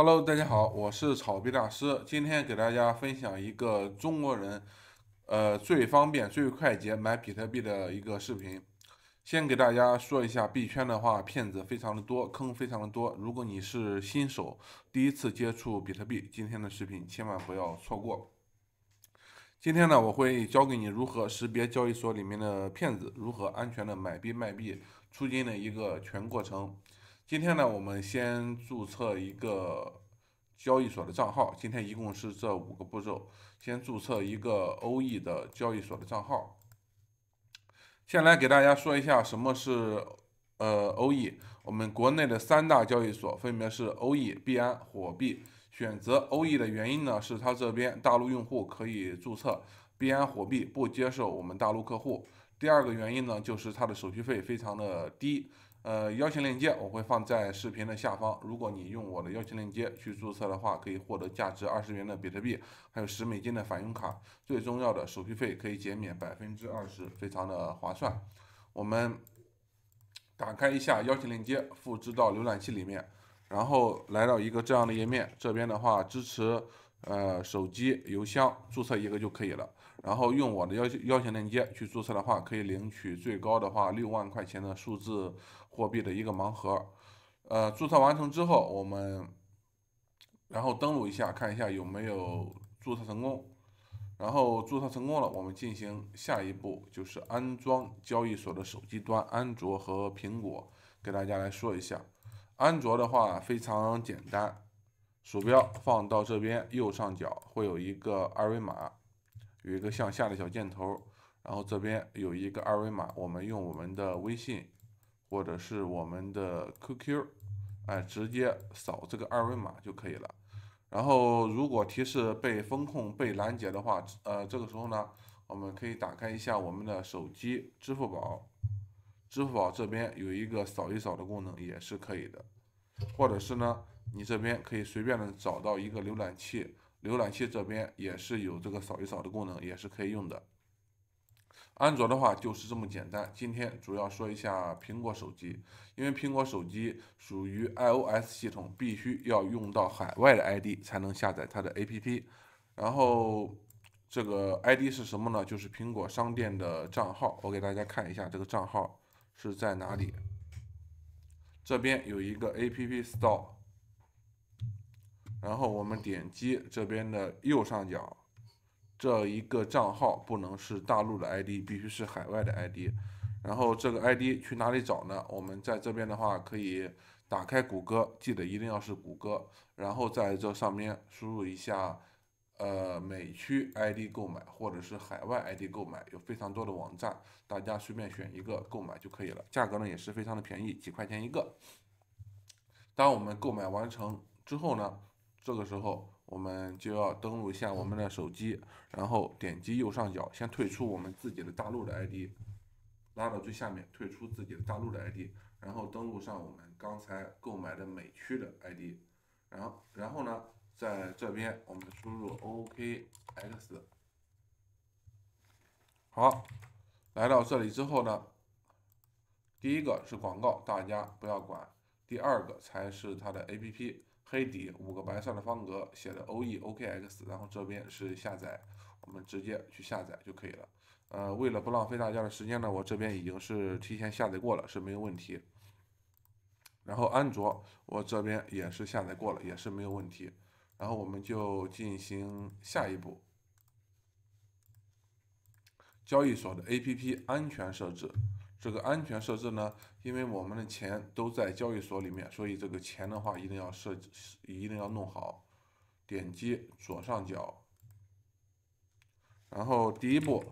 Hello，大家好，我是炒币大师。今天给大家分享一个中国人，呃，最方便、最快捷买比特币的一个视频。先给大家说一下，币圈的话，骗子非常的多，坑非常的多。如果你是新手，第一次接触比特币，今天的视频千万不要错过。今天呢，我会教给你如何识别交易所里面的骗子，如何安全的买币卖币、出金的一个全过程。今天呢，我们先注册一个交易所的账号。今天一共是这五个步骤。先注册一个欧 E 的交易所的账号。先来给大家说一下什么是呃欧 E。我们国内的三大交易所分别是欧 E、币安、火币。选择欧 E 的原因呢，是它这边大陆用户可以注册，币安、火币不接受我们大陆客户。第二个原因呢，就是它的手续费非常的低。呃，邀请链接我会放在视频的下方。如果你用我的邀请链接去注册的话，可以获得价值二十元的比特币，还有十美金的返佣卡。最重要的手续费可以减免百分之二十，非常的划算。我们打开一下邀请链接，复制到浏览器里面，然后来到一个这样的页面。这边的话支持呃手机、邮箱注册一个就可以了。然后用我的邀邀请链接去注册的话，可以领取最高的话六万块钱的数字货币的一个盲盒。呃，注册完成之后，我们然后登录一下，看一下有没有注册成功。然后注册成功了，我们进行下一步，就是安装交易所的手机端，安卓和苹果。给大家来说一下，安卓的话非常简单，鼠标放到这边右上角会有一个二维码。有一个向下的小箭头，然后这边有一个二维码，我们用我们的微信或者是我们的 QQ，哎，直接扫这个二维码就可以了。然后如果提示被风控被拦截的话，呃，这个时候呢，我们可以打开一下我们的手机支付宝，支付宝这边有一个扫一扫的功能也是可以的，或者是呢，你这边可以随便的找到一个浏览器。浏览器这边也是有这个扫一扫的功能，也是可以用的。安卓的话就是这么简单。今天主要说一下苹果手机，因为苹果手机属于 iOS 系统，必须要用到海外的 ID 才能下载它的 APP。然后这个 ID 是什么呢？就是苹果商店的账号。我给大家看一下这个账号是在哪里。这边有一个 App Store。然后我们点击这边的右上角，这一个账号不能是大陆的 ID，必须是海外的 ID。然后这个 ID 去哪里找呢？我们在这边的话可以打开谷歌，记得一定要是谷歌，然后在这上面输入一下，呃，美区 ID 购买或者是海外 ID 购买，有非常多的网站，大家随便选一个购买就可以了，价格呢也是非常的便宜，几块钱一个。当我们购买完成之后呢？这个时候，我们就要登录一下我们的手机，然后点击右上角，先退出我们自己的大陆的 ID，拉到最下面，退出自己的大陆的 ID，然后登录上我们刚才购买的美区的 ID，然后，然后呢，在这边我们输入 OKX，好，来到这里之后呢，第一个是广告，大家不要管，第二个才是它的 APP。黑底五个白色的方格写的 O E O K X，然后这边是下载，我们直接去下载就可以了。呃，为了不浪费大家的时间呢，我这边已经是提前下载过了，是没有问题。然后安卓我这边也是下载过了，也是没有问题。然后我们就进行下一步，交易所的 A P P 安全设置。这个安全设置呢，因为我们的钱都在交易所里面，所以这个钱的话一定要设，一定要弄好。点击左上角，然后第一步，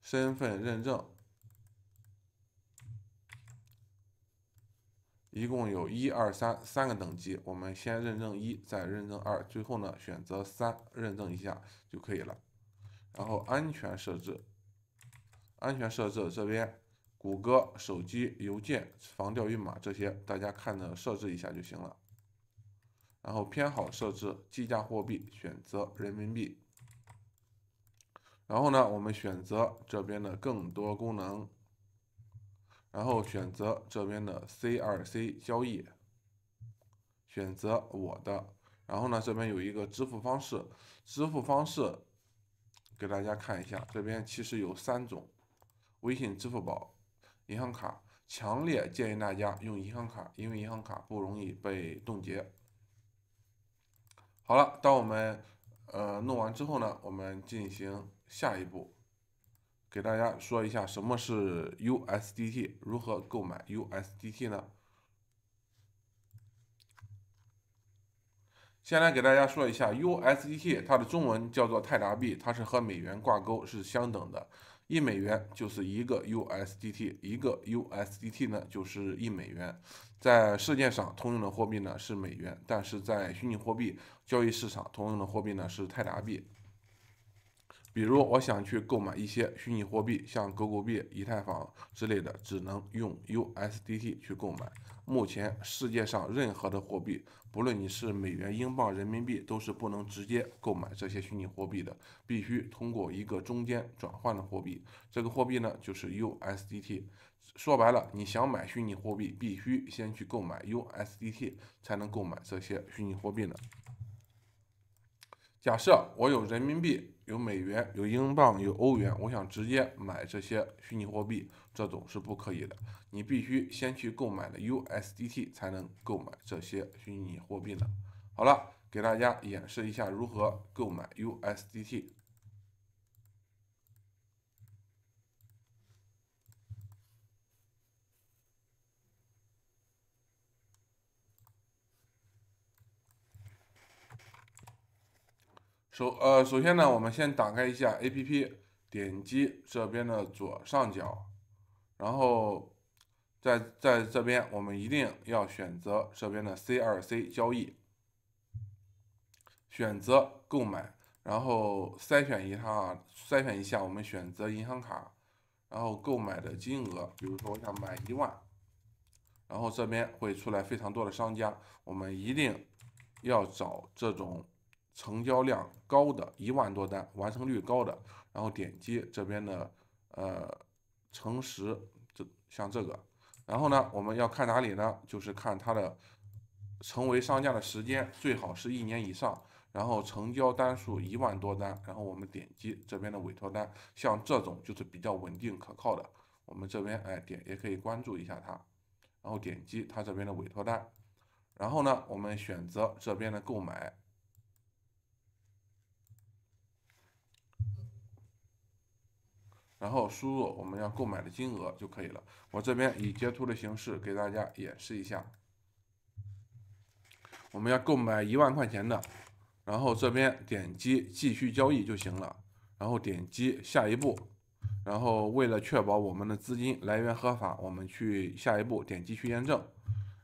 身份认证，一共有一二三三个等级，我们先认证一，再认证二，最后呢选择三认证一下就可以了。然后安全设置，安全设置这边。谷歌、手机、邮件、防钓鱼码这些，大家看着设置一下就行了。然后偏好设置计价货币，选择人民币。然后呢，我们选择这边的更多功能，然后选择这边的 C2C 交易，选择我的，然后呢这边有一个支付方式，支付方式给大家看一下，这边其实有三种，微信、支付宝、银行卡，强烈建议大家用银行卡，因为银行卡不容易被冻结。好了，当我们呃弄完之后呢，我们进行下一步，给大家说一下什么是 USDT，如何购买 USDT 呢？先来给大家说一下 USDT，它的中文叫做泰达币，它是和美元挂钩，是相等的。一美元就是一个 USDT，一个 USDT 呢就是一美元。在世界上通用的货币呢是美元，但是在虚拟货币交易市场通用的货币呢是泰达币。比如我想去购买一些虚拟货币，像狗狗币、以太坊之类的，只能用 USDT 去购买。目前世界上任何的货币，不论你是美元、英镑、人民币，都是不能直接购买这些虚拟货币的，必须通过一个中间转换的货币。这个货币呢，就是 USDT。说白了，你想买虚拟货币，必须先去购买 USDT，才能购买这些虚拟货币呢。假设我有人民币、有美元、有英镑、有欧元，我想直接买这些虚拟货币，这种是不可以的。你必须先去购买了 USDT，才能购买这些虚拟货币呢。好了，给大家演示一下如何购买 USDT。首呃，首先呢，我们先打开一下 APP，点击这边的左上角，然后在在这边，我们一定要选择这边的 C2C 交易，选择购买，然后筛选一下，筛选一下，我们选择银行卡，然后购买的金额，比如说我想买一万，然后这边会出来非常多的商家，我们一定要找这种。成交量高的一万多单，完成率高的，然后点击这边的呃诚实，这像这个，然后呢，我们要看哪里呢？就是看它的成为商家的时间，最好是一年以上，然后成交单数一万多单，然后我们点击这边的委托单，像这种就是比较稳定可靠的，我们这边哎点也可以关注一下它，然后点击它这边的委托单，然后呢，我们选择这边的购买。然后输入我们要购买的金额就可以了。我这边以截图的形式给大家演示一下。我们要购买一万块钱的，然后这边点击继续交易就行了。然后点击下一步，然后为了确保我们的资金来源合法，我们去下一步点击去验证。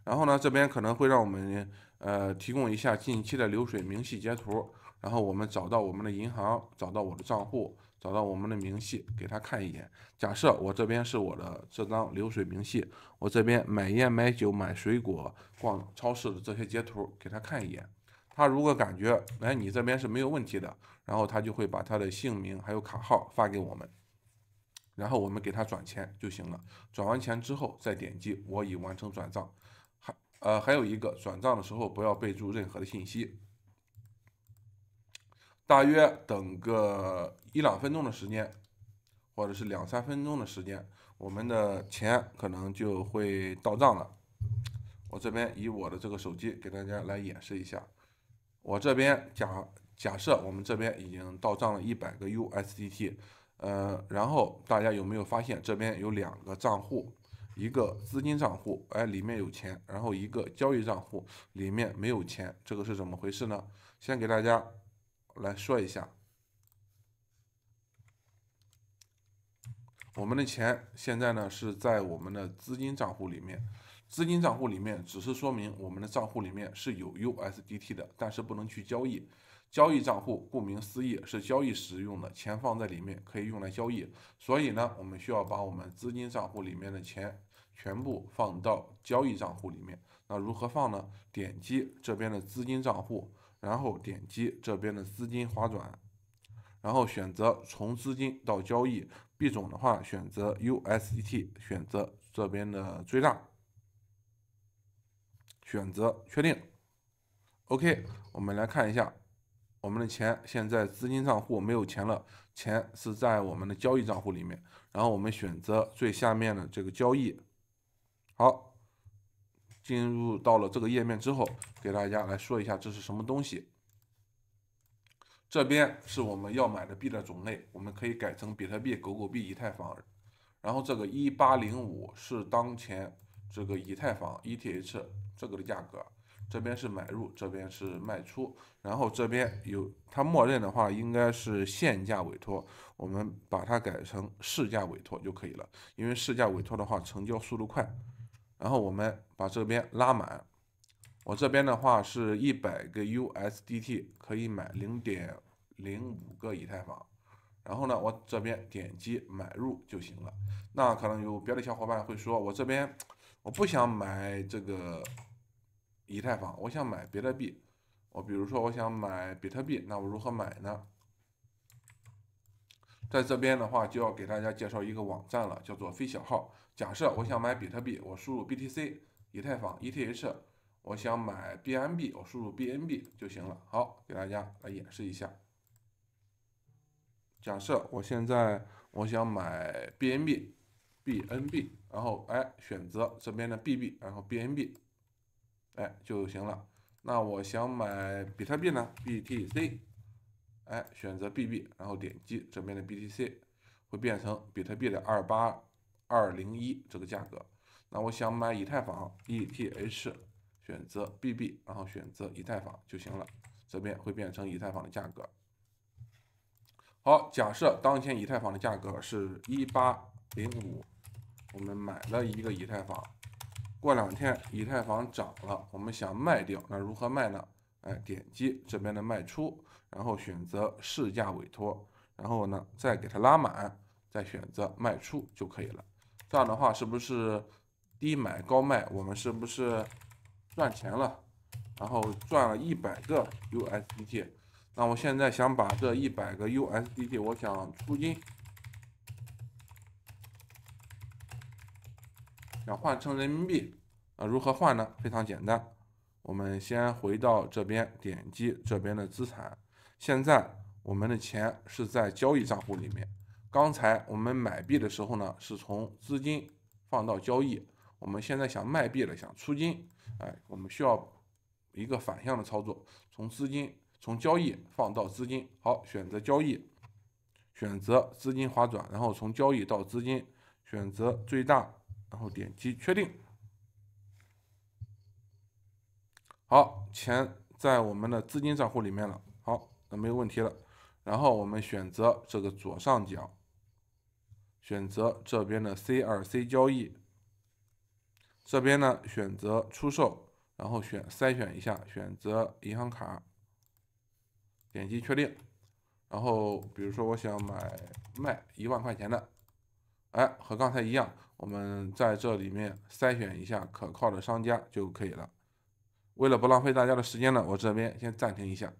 然后呢，这边可能会让我们呃提供一下近期的流水明细截图。然后我们找到我们的银行，找到我的账户。找到我们的明细，给他看一眼。假设我这边是我的这张流水明细，我这边买烟、买酒、买水果、逛超市的这些截图，给他看一眼。他如果感觉哎你这边是没有问题的，然后他就会把他的姓名还有卡号发给我们，然后我们给他转钱就行了。转完钱之后再点击我已完成转账。还呃还有一个转账的时候不要备注任何的信息。大约等个一两分钟的时间，或者是两三分钟的时间，我们的钱可能就会到账了。我这边以我的这个手机给大家来演示一下。我这边假假设我们这边已经到账了一百个 USDT，呃，然后大家有没有发现这边有两个账户，一个资金账户，哎，里面有钱，然后一个交易账户里面没有钱，这个是怎么回事呢？先给大家。来说一下，我们的钱现在呢是在我们的资金账户里面，资金账户里面只是说明我们的账户里面是有 USDT 的，但是不能去交易。交易账户顾名思义是交易使用的，钱放在里面可以用来交易，所以呢，我们需要把我们资金账户里面的钱全部放到交易账户里面。那如何放呢？点击这边的资金账户。然后点击这边的资金划转，然后选择从资金到交易币种的话，选择 USDT，选择这边的最大，选择确定。OK，我们来看一下，我们的钱现在资金账户没有钱了，钱是在我们的交易账户里面。然后我们选择最下面的这个交易，好，进入到了这个页面之后，给大家来说一下这是什么东西。这边是我们要买的币的种类，我们可以改成比特币、狗狗币、以太坊。然后这个一八零五是当前这个以太坊 ETH 这个的价格。这边是买入，这边是卖出，然后这边有它默认的话应该是限价委托，我们把它改成市价委托就可以了，因为市价委托的话成交速度快。然后我们把这边拉满，我这边的话是一百个 USDT 可以买零点零五个以太坊，然后呢我这边点击买入就行了。那可能有别的小伙伴会说，我这边我不想买这个。以太坊，我想买别的币，我比如说我想买比特币，那我如何买呢？在这边的话就要给大家介绍一个网站了，叫做飞小号。假设我想买比特币，我输入 BTC，以太坊 ETH，我想买 BNB，我输入 BNB 就行了。好，给大家来演示一下。假设我现在我想买 BNB，BNB，然后哎选择这边的 BB，然后 BNB。哎就行了。那我想买比特币呢？BTC，哎，选择 BB，然后点击这边的 BTC，会变成比特币的二八二零一这个价格。那我想买以太坊 ETH，选择 BB，然后选择以太坊就行了。这边会变成以太坊的价格。好，假设当前以太坊的价格是一八零五，我们买了一个以太坊。过两天以太坊涨了，我们想卖掉，那如何卖呢？哎，点击这边的卖出，然后选择市价委托，然后呢再给它拉满，再选择卖出就可以了。这样的话是不是低买高卖？我们是不是赚钱了？然后赚了一百个 USDT。那我现在想把这一百个 USDT，我想出金，想换成人民币。啊如何换呢？非常简单，我们先回到这边，点击这边的资产。现在我们的钱是在交易账户里面。刚才我们买币的时候呢，是从资金放到交易。我们现在想卖币了，想出金，哎，我们需要一个反向的操作，从资金从交易放到资金。好，选择交易，选择资金划转，然后从交易到资金，选择最大，然后点击确定。好，钱在我们的资金账户里面了。好，那没有问题了。然后我们选择这个左上角，选择这边的 C2C 交易，这边呢选择出售，然后选筛选一下，选择银行卡，点击确定。然后比如说我想买卖一万块钱的，哎，和刚才一样，我们在这里面筛选一下可靠的商家就可以了。为了不浪费大家的时间呢，我这边先暂停一下。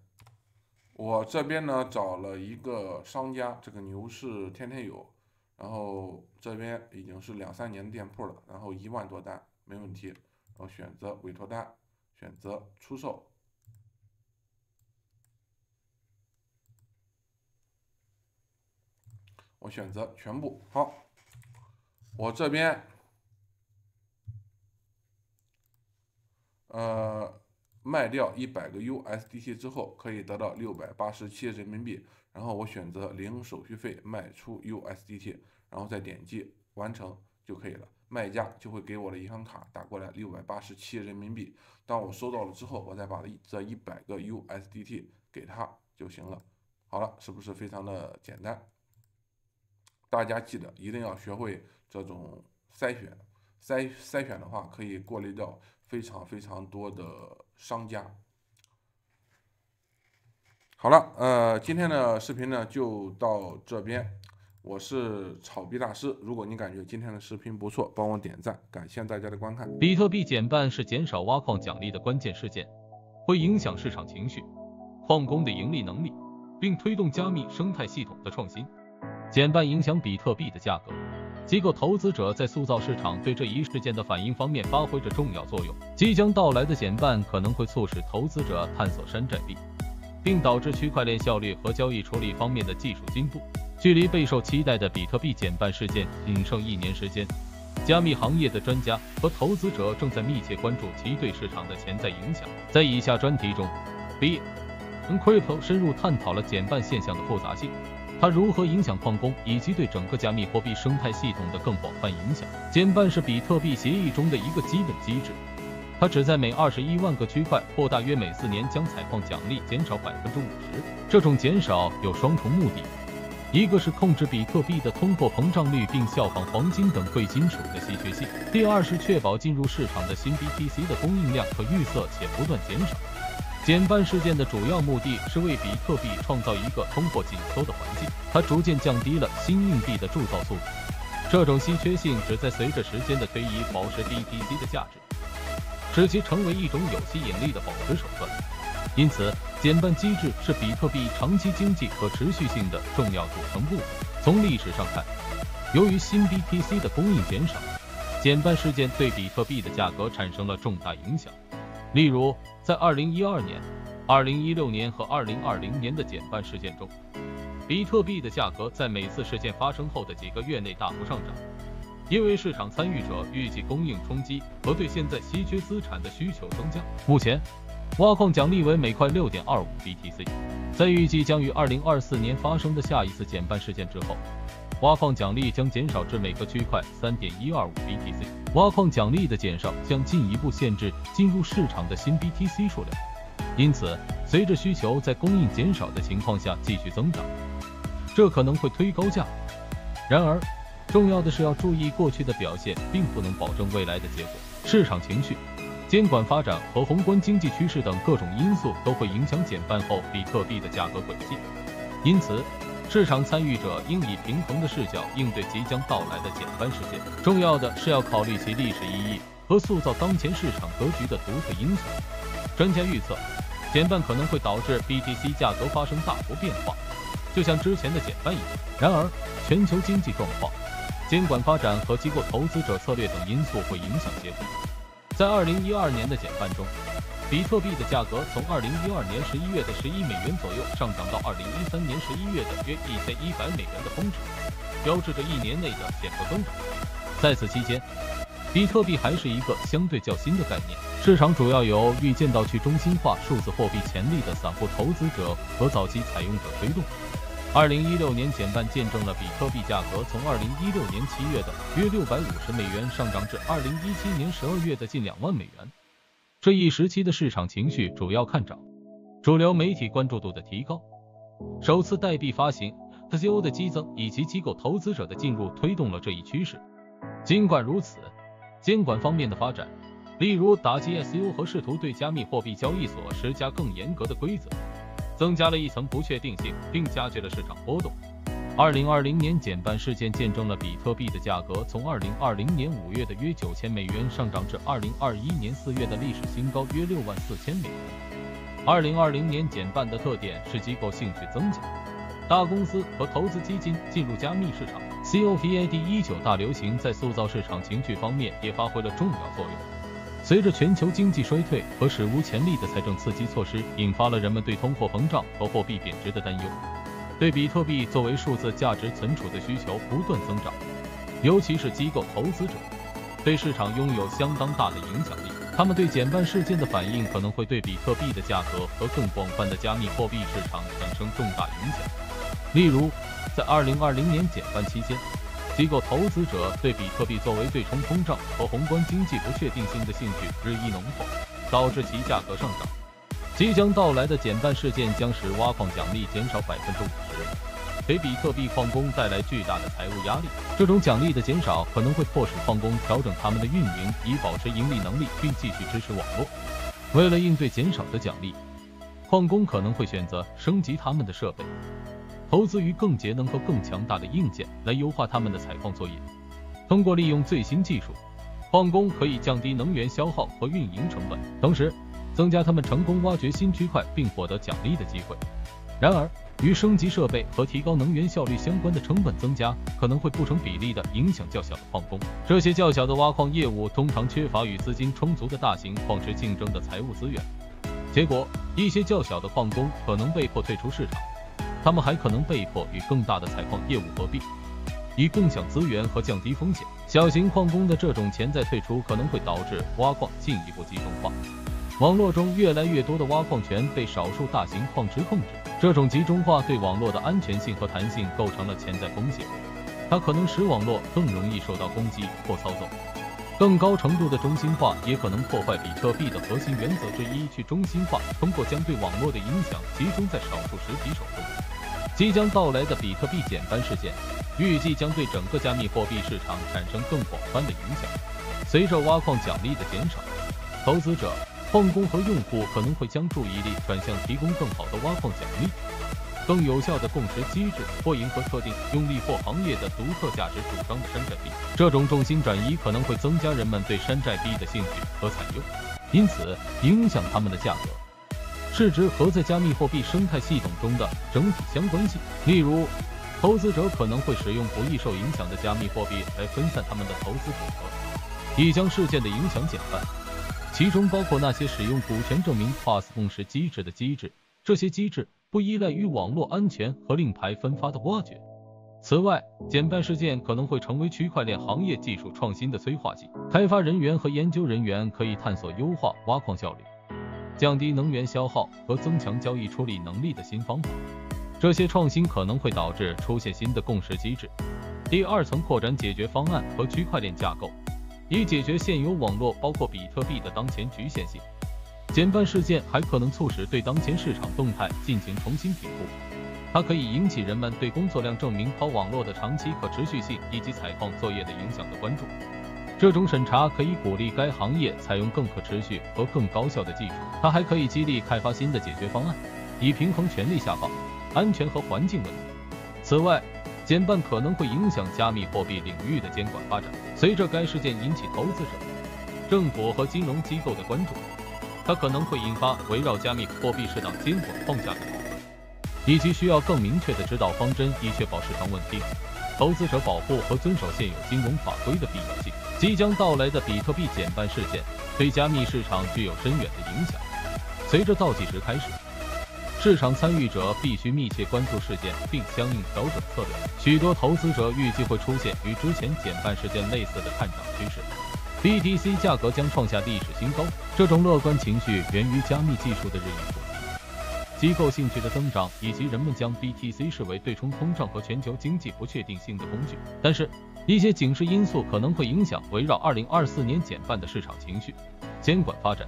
我这边呢找了一个商家，这个牛市天天有，然后这边已经是两三年的店铺了，然后一万多单没问题。然后选择委托单，选择出售，我选择全部。好，我这边。呃，卖掉一百个 USDT 之后，可以得到六百八十七人民币。然后我选择零手续费卖出 USDT，然后再点击完成就可以了。卖家就会给我的银行卡打过来六百八十七人民币。当我收到了之后，我再把这一百个 USDT 给他就行了。好了，是不是非常的简单？大家记得一定要学会这种筛选，筛筛选的话可以过滤掉。非常非常多的商家。好了，呃，今天的视频呢就到这边。我是炒币大师。如果你感觉今天的视频不错，帮我点赞，感谢大家的观看。比特币减半是减少挖矿奖励的关键事件，会影响市场情绪、矿工的盈利能力，并推动加密生态系统的创新。减半影响比特币的价格。机构投资者在塑造市场对这一事件的反应方面发挥着重要作用。即将到来的减半可能会促使投资者探索山寨币，并导致区块链效率和交易处理方面的技术进步。距离备受期待的比特币减半事件仅剩一年时间，加密行业的专家和投资者正在密切关注其对市场的潜在影响。在以下专题中，B Crypto 深入探讨了减半现象的复杂性。它如何影响矿工，以及对整个加密货币生态系统的更广泛影响？减半是比特币协议中的一个基本机制，它旨在每二十一万个区块或大约每四年将采矿奖励减少百分之五十。这种减少有双重目的，一个是控制比特币的通货膨胀率，并效仿黄金等贵金属的稀缺性；第二是确保进入市场的新 BTC 的供应量可预测且不断减少。减半事件的主要目的是为比特币创造一个通货紧缩的环境，它逐渐降低了新硬币的铸造速度。这种稀缺性只在随着时间的推移保持 BTC 的价值，使其成为一种有吸引力的保值手段。因此，减半机制是比特币长期经济可持续性的重要组成部分。从历史上看，由于新 BTC 的供应减少，减半事件对比特币的价格产生了重大影响。例如，在2012年、2016年和2020年的减半事件中，比特币的价格在每次事件发生后的几个月内大幅上涨，因为市场参与者预计供应冲击和对现在稀缺资产的需求增加。目前，挖矿奖励为每块6.25 BTC，在预计将于2024年发生的下一次减半事件之后。挖矿奖励将减少至每个区块三点一二五 BTC。挖矿奖励的减少将进一步限制进入市场的新 BTC 数量，因此，随着需求在供应减少的情况下继续增长，这可能会推高价。然而，重要的是要注意，过去的表现并不能保证未来的结果。市场情绪、监管发展和宏观经济趋势等各种因素都会影响减半后比特币的价格轨迹。因此，市场参与者应以平衡的视角应对即将到来的减半事件。重要的是要考虑其历史意义和塑造当前市场格局的独特因素。专家预测，减半可能会导致 BTC 价格发生大幅变化，就像之前的减半一样。然而，全球经济状况、监管发展和机构投资者策略等因素会影响结果。在2012年的减半中，比特币的价格从二零一二年十一月的十一美元左右上涨到二零一三年十一月的约一千一百美元的峰值，标志着一年内的显著增长。在此期间，比特币还是一个相对较新的概念，市场主要由预见到去中心化数字货币潜力的散户投资者和早期采用者推动。二零一六年减半见证了比特币价格从二零一六年七月的约六百五十美元上涨至二零一七年十二月的近两万美元。这一时期的市场情绪主要看涨，主流媒体关注度的提高，首次代币发行 ICO 的激增以及机构投资者的进入推动了这一趋势。尽管如此，监管方面的发展，例如打击 SU 和试图对加密货币交易所施加更严格的规则，增加了一层不确定性，并加剧了市场波动。二零二零年减半事件见证了比特币的价格从二零二零年五月的约九千美元上涨至二零二一年四月的历史新高约六万四千美元。二零二零年减半的特点是机构兴趣增强，大公司和投资基金进入加密市场。COPAD 一九大流行在塑造市场情绪方面也发挥了重要作用。随着全球经济衰退和史无前例的财政刺激措施，引发了人们对通货膨胀和货币贬值的担忧。对比特币作为数字价值存储的需求不断增长，尤其是机构投资者对市场拥有相当大的影响力。他们对减半事件的反应可能会对比特币的价格和更广泛的加密货币市场产生重大影响。例如，在2020年减半期间，机构投资者对比特币作为对冲通胀和宏观经济不确定性的兴趣日益浓厚，导致其价格上涨。即将到来的减半事件将使挖矿奖励减少百分之五十，给比特币矿工带来巨大的财务压力。这种奖励的减少可能会迫使矿工调整他们的运营，以保持盈利能力并继续支持网络。为了应对减少的奖励，矿工可能会选择升级他们的设备，投资于更节能和更强大的硬件来优化他们的采矿作业。通过利用最新技术，矿工可以降低能源消耗和运营成本，同时。增加他们成功挖掘新区块并获得奖励的机会。然而，与升级设备和提高能源效率相关的成本增加，可能会不成比例的影响较小的矿工。这些较小的挖矿业务通常缺乏与资金充足的大型矿池竞争的财务资源，结果一些较小的矿工可能被迫退出市场，他们还可能被迫与更大的采矿业务合并。以共享资源和降低风险，小型矿工的这种潜在退出可能会导致挖矿进一步集中化。网络中越来越多的挖矿权被少数大型矿池控制，这种集中化对网络的安全性和弹性构成了潜在风险。它可能使网络更容易受到攻击或操纵。更高程度的中心化也可能破坏比特币的核心原则之一——去中心化，通过将对网络的影响集中在少数实体手中。即将到来的比特币减半事件。预计将对整个加密货币市场产生更广泛的影响。随着挖矿奖励的减少，投资者、矿工和用户可能会将注意力转向提供更好的挖矿奖励、更有效的共识机制或迎合特定用力或行业的独特价值主张的山寨币。这种重心转移可能会增加人们对山寨币的兴趣和采用，因此影响他们的价格、市值和在加密货币生态系统中的整体相关性。例如。投资者可能会使用不易受影响的加密货币来分散他们的投资组合，以将事件的影响减半。其中包括那些使用股权证明 Plus 共识机制的机制，这些机制不依赖于网络安全和令牌分发的挖掘。此外，减半事件可能会成为区块链行业技术创新的催化剂。开发人员和研究人员可以探索优化挖矿效率、降低能源消耗和增强交易处理能力的新方法。这些创新可能会导致出现新的共识机制、第二层扩展解决方案和区块链架构，以解决现有网络包括比特币的当前局限性。减半事件还可能促使对当前市场动态进行重新评估，它可以引起人们对工作量证明和网络的长期可持续性以及采矿作业的影响的关注。这种审查可以鼓励该行业采用更可持续和更高效的技术，它还可以激励开发新的解决方案，以平衡权力下放。安全和环境问题。此外，减半可能会影响加密货币领域的监管发展。随着该事件引起投资者、政府和金融机构的关注，它可能会引发围绕加密货币适当监管框架的讨论，以及需要更明确的指导方针以确保市场稳定、投资者保护和遵守现有金融法规的必要性。即将到来的比特币减半事件对加密市场具有深远的影响。随着倒计时开始。市场参与者必须密切关注事件，并相应调整策略。许多投资者预计会出现与之前减半事件类似的看涨趋势，BTC 价格将创下历史新高。这种乐观情绪源于加密技术的日益普及、机构兴趣的增长，以及人们将 BTC 视为对冲通胀和全球经济不确定性的工具。但是，一些警示因素可能会影响围绕2024年减半的市场情绪、监管发展。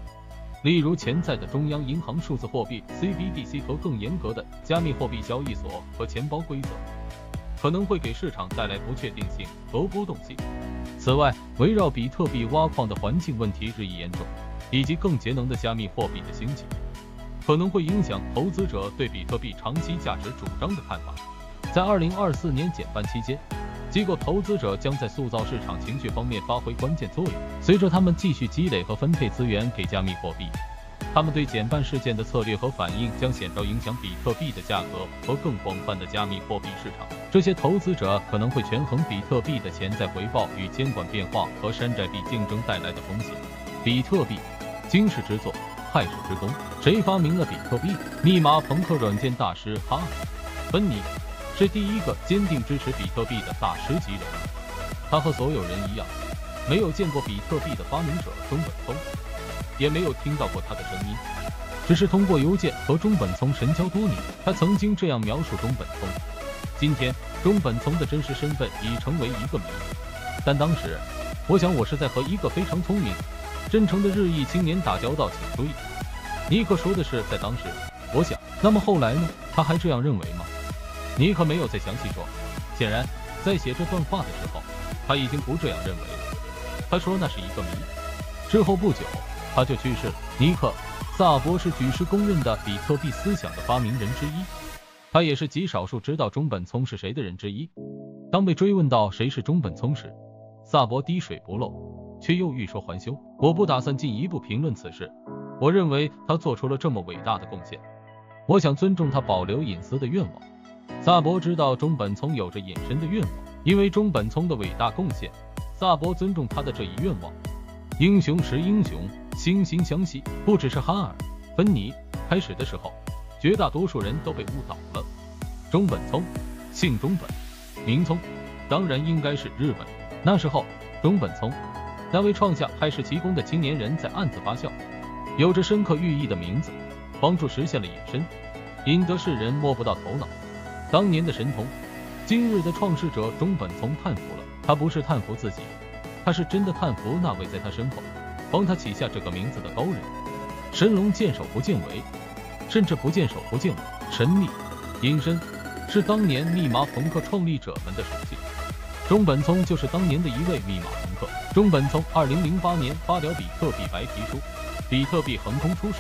例如，潜在的中央银行数字货币 CBDC 和更严格的加密货币交易所和钱包规则，可能会给市场带来不确定性和波动性。此外，围绕比特币挖矿的环境问题日益严重，以及更节能的加密货币的兴起，可能会影响投资者对比特币长期价值主张的看法。在2024年减半期间。机构投资者将在塑造市场情绪方面发挥关键作用。随着他们继续积累和分配资源给加密货币，他们对减半事件的策略和反应将显著影响比特币的价格和更广泛的加密货币市场。这些投资者可能会权衡比特币的潜在回报与监管变化和山寨币竞争带来的风险。比特币，惊世之作，骇世之功。谁发明了比特币？密码朋克软件大师哈芬尼。是第一个坚定支持比特币的大师级人物。他和所有人一样，没有见过比特币的发明者中本聪，也没有听到过他的声音，只是通过邮件和中本聪神交多年。他曾经这样描述中本聪：今天，中本聪的真实身份已成为一个谜。但当时，我想我是在和一个非常聪明、真诚的日裔青年打交道。请注意，尼克说的是在当时。我想，那么后来呢？他还这样认为吗？尼克没有再详细说。显然，在写这段话的时候，他已经不这样认为了。他说那是一个谜。之后不久，他就去世了。尼克·萨博是举世公认的比特币思想的发明人之一，他也是极少数知道中本聪是谁的人之一。当被追问到谁是中本聪时，萨博滴水不漏，却又欲说还休。我不打算进一步评论此事。我认为他做出了这么伟大的贡献。我想尊重他保留隐私的愿望。萨博知道中本聪有着隐身的愿望，因为中本聪的伟大贡献，萨博尊重他的这一愿望。英雄识英雄，惺惺相惜。不只是哈尔、芬尼。开始的时候，绝大多数人都被误导了。中本聪，姓中本，名聪，当然应该是日本。那时候，中本聪，那位创下害世奇功的青年人在暗自发笑，有着深刻寓意的名字，帮助实现了隐身，引得世人摸不到头脑。当年的神童，今日的创世者中本聪叹服了。他不是叹服自己，他是真的叹服那位在他身后帮他起下这个名字的高人。神龙见首不见尾，甚至不见首不见尾。神秘隐身是当年密码朋克创立者们的属性。中本聪就是当年的一位密码朋克。中本聪二零零八年发表比特币白皮书，比特币横空出世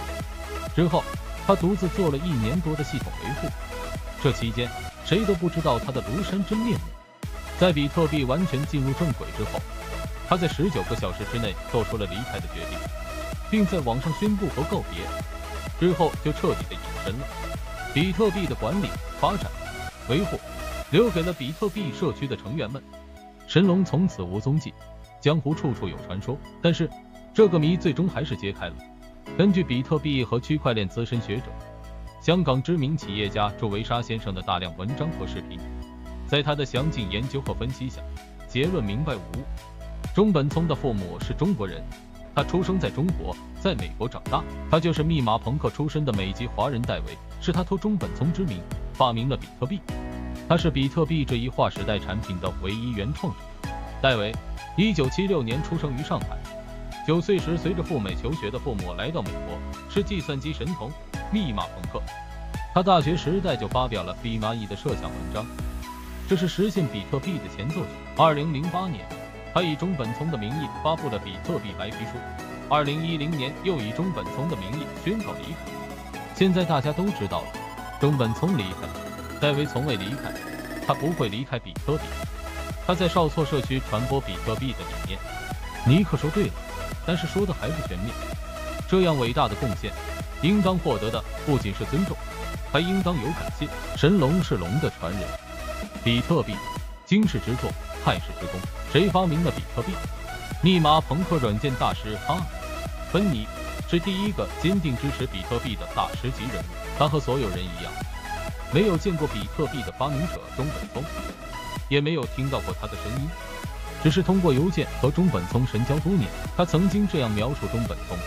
之后，他独自做了一年多的系统维护。这期间，谁都不知道他的庐山真面目。在比特币完全进入正轨之后，他在十九个小时之内做出了离开的决定，并在网上宣布和告别，之后就彻底的隐身了。比特币的管理、发展、维护，留给了比特币社区的成员们。神龙从此无踪迹，江湖处处有传说。但是这个谜最终还是揭开了。根据比特币和区块链资深学者、香港知名企业家祝维沙先生的大量文章和视频。在他的详尽研究和分析下，结论明白无误。中本聪的父母是中国人，他出生在中国，在美国长大。他就是密码朋克出身的美籍华人戴维，是他托中本聪之名发明了比特币。他是比特币这一划时代产品的唯一原创者。戴维，一九七六年出生于上海，九岁时随着赴美求学的父母来到美国，是计算机神童、密码朋克。他大学时代就发表了比蚂蚁的设想文章。这是实现比特币的前奏曲。二零零八年，他以中本聪的名义发布了比特币白皮书。二零一零年，又以中本聪的名义宣告离开。现在大家都知道了，中本聪离开了，戴维从未离开，他不会离开比特币。他在少错社区传播比特币的理念。尼克说对了，但是说的还不全面。这样伟大的贡献，应当获得的不仅是尊重，还应当有感谢。神龙是龙的传人。比特币，惊世之作，太世之功。谁发明了比特币？密码朋克软件大师哈·芬尼是第一个坚定支持比特币的大师级人物。他和所有人一样，没有见过比特币的发明者中本聪，也没有听到过他的声音，只是通过邮件和中本聪神交多年。他曾经这样描述中本聪：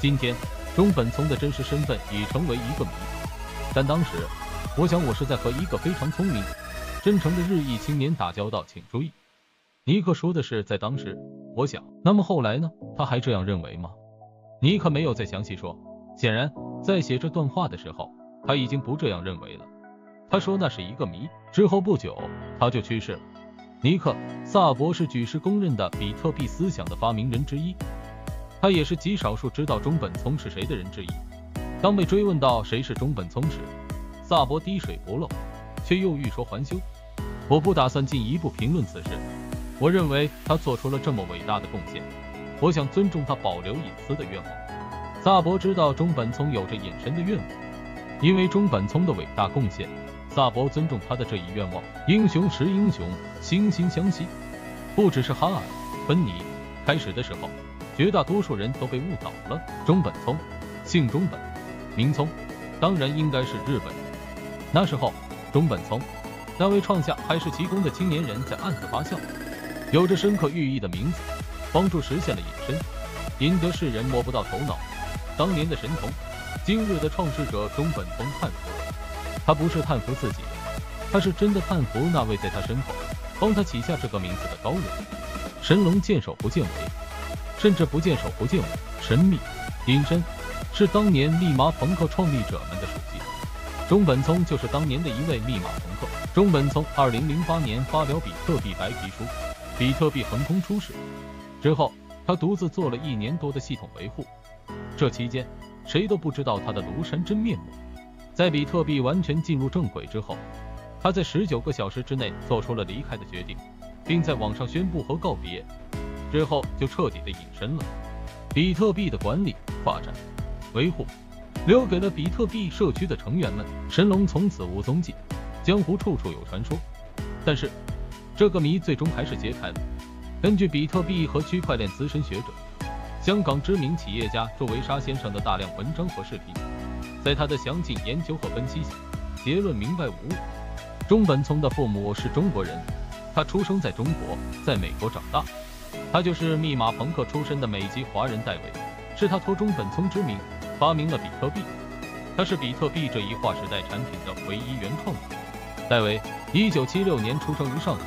今天，中本聪的真实身份已成为一个谜，但当时，我想我是在和一个非常聪明。真诚的日裔青年打交道，请注意，尼克说的是在当时。我想，那么后来呢？他还这样认为吗？尼克没有再详细说。显然，在写这段话的时候，他已经不这样认为了。他说那是一个谜。之后不久，他就去世了。尼克·萨博是举世公认的比特币思想的发明人之一，他也是极少数知道中本聪是谁的人之一。当被追问到谁是中本聪时，萨博滴水不漏。却又欲说还休。我不打算进一步评论此事。我认为他做出了这么伟大的贡献，我想尊重他保留隐私的愿望。萨博知道中本聪有着隐身的愿望，因为中本聪的伟大贡献，萨博尊重他的这一愿望。英雄识英雄，惺惺相惜。不只是哈尔、芬尼。开始的时候，绝大多数人都被误导了。中本聪，姓中本，名聪，当然应该是日本人。那时候。中本聪，那位创下害世奇功的青年人在暗自发笑，有着深刻寓意的名字，帮助实现了隐身，赢得世人摸不到头脑。当年的神童，今日的创世者中本聪叹服了。他不是叹服自己，他是真的叹服那位在他身后帮他起下这个名字的高人。神龙见首不见尾，甚至不见首不见尾。神秘隐身是当年密码朋克创立者们的属性。中本聪就是当年的一位密码朋克。中本聪二零零八年发表比特币白皮书，比特币横空出世之后，他独自做了一年多的系统维护。这期间，谁都不知道他的庐山真面目。在比特币完全进入正轨之后，他在十九个小时之内做出了离开的决定，并在网上宣布和告别，之后就彻底的隐身了。比特币的管理、发展、维护。留给了比特币社区的成员们。神龙从此无踪迹，江湖处处有传说。但是，这个谜最终还是揭开了。根据比特币和区块链资深学者、香港知名企业家周维沙先生的大量文章和视频，在他的详尽研究和分析下，结论明白无误。中本聪的父母是中国人，他出生在中国，在美国长大。他就是密码朋克出身的美籍华人戴维，是他托中本聪之名发明了比特币。他是比特币这一划时代产品的唯一原创者。戴维，一九七六年出生于上海，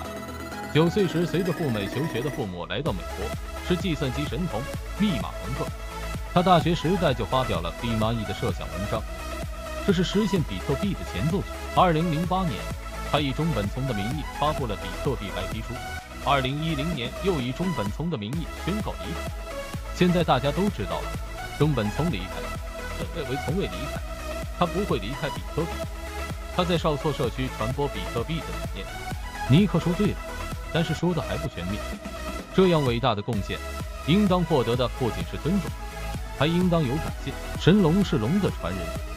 九岁时随着赴美求学的父母来到美国，是计算机神童、密码朋克。他大学时代就发表了比蚂蚁的设想文章，这是实现比特币的前奏曲。二零零八年，他以中本聪的名义发布了比特币白皮书。二零一零年，又以中本聪的名义宣告离开。现在大家都知道了，中本聪离开了，戴维从未离开，他不会离开比特币。他在少错社区传播比特币的理念。尼克说对了，但是说的还不全面。这样伟大的贡献，应当获得的不仅是尊重，还应当有感谢。神龙是龙的传人。